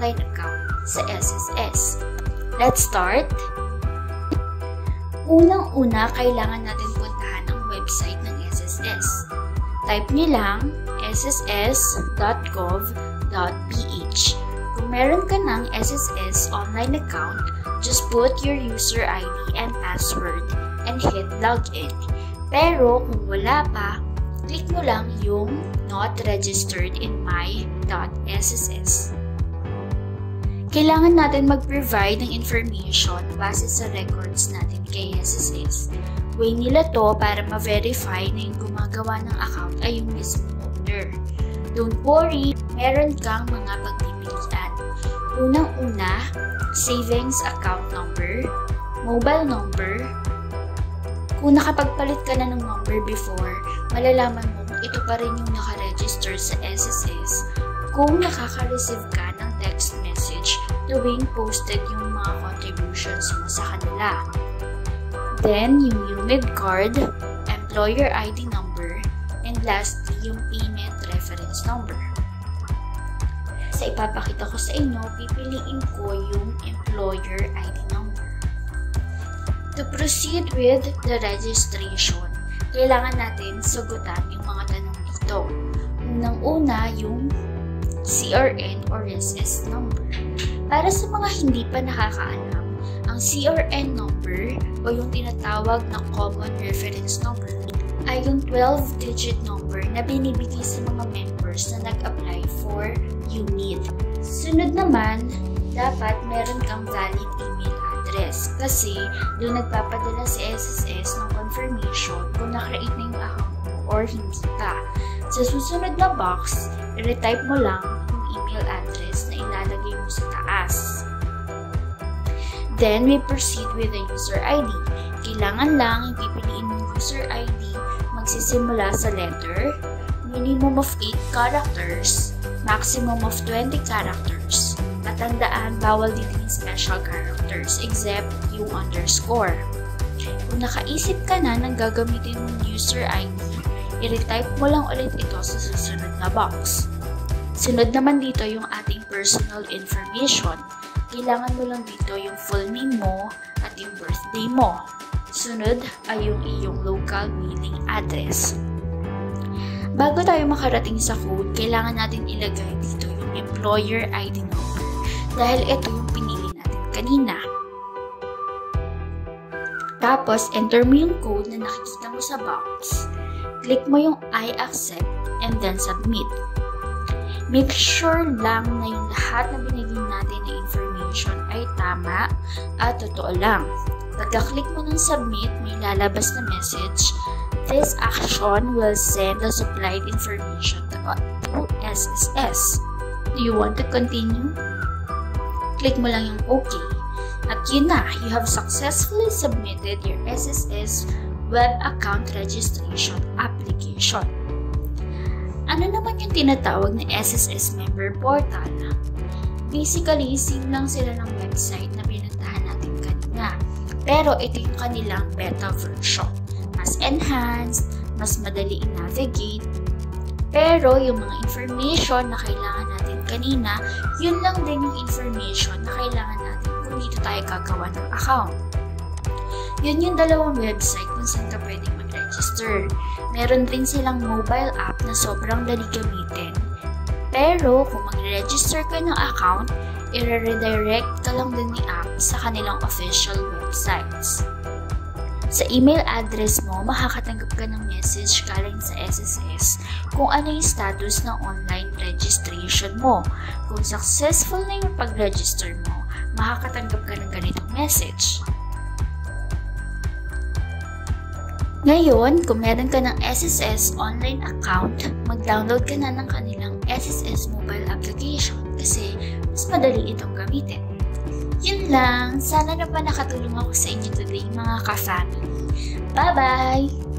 online account sa SSS. Let's start! Unang-una, kailangan natin puntahan ang website ng SSS. Type nyo lang sss.gov.ph. Kung meron ka ng SSS online account, just put your user ID and password and hit login. Pero kung wala pa, click mo lang yung not registered in my.sss. Kailangan natin mag-provide ng information base sa records natin kay SSS. Way nila to para ma-verify na yung gumagawa ng account ay yung mismo owner. Don't worry, meron kang mga pagpipilian. Unang-una, savings account number, mobile number, kung nakapagpalit ka na ng number before, malalaman mo ito pa rin yung nakaregister sa SSS kung nakaka-receive ka ng text message tuwing posted yung mga contributions mo sa kanila. Then, yung UMID card, employer ID number, and lastly, yung payment reference number. Sa ipapakita ko sa inyo, pipiliin ko yung employer ID number. To proceed with the registration, kailangan natin sagutan yung mga tanong dito. Unang-una, yung CRN or SS number. Para sa mga hindi pa nakakaalam, ang CRN number o yung tinatawag na Common Reference Number ay yung 12-digit number na binibigay sa mga members na nag-apply for UNID. Sunod naman, dapat meron kang valid email address kasi doon nagpapadala si SSS ng confirmation kung na-create na yung account mo or hindi pa. Sa susunod na box, i-retype mo lang yung email address Then, we proceed with the user ID. Kailangan lang yung pipiliin mong user ID magsisimula sa letter, minimum of 8 characters, maximum of 20 characters. Tatandaan, bawal din yung special characters except yung underscore. Kung nakaisip ka na ng gagamitin mong user ID, i-retype mo lang ulit ito sa susunod na box. Sunod naman dito yung ating personal information. Kailangan mo lang dito yung full name mo at yung birthday mo. Sunod ay yung iyong local mailing address. Bago tayo makarating sa code, kailangan natin ilagay dito yung employer ID number dahil ito yung pinili natin kanina. Tapos, enter mo yung code na nakikita mo sa box. Click mo yung I accept and then submit. Make sure lang na yung lahat na binigay natin na information ay tama at totoo lang. Pagka-click mo ng submit, may lalabas na message. This action will send the supplied information to SSS. Do you want to continue? Click mo lang yung OK. At yun na, you have successfully submitted your SSS Web Account Registration Application. Ano naman yung tinatawag na SSS Member Portal? Basically, same lang sila ng website na pinuntahan natin kanina. Pero ito yung kanilang beta version. Mas enhanced, mas madali i-navigate, pero yung mga information na kailangan natin kanina, yun lang din yung information na kailangan natin kung dito tayo gagawa ng account. Yun yung dalawang website kung saan ka pwedeng mag-register. Meron din silang mobile app na sobrang dali gamitin. Pero kung mag-register ka ng account, i-redirect ka lang din ni app sa kanilang official websites. Sa email address mo, makakatanggap ka ng message galing sa SSS kung ano yung status ng online registration mo. Kung successful na yung pag-register mo, makakatanggap ka ng ganitong message. Ngayon, kung meron ka ng SSS online account, mag-download ka na ng kanilang SSS mobile application kasi mas madali itong gamitin. Yun lang, sana na pa nakatulong ako sa inyo today mga ka-family. Bye-bye!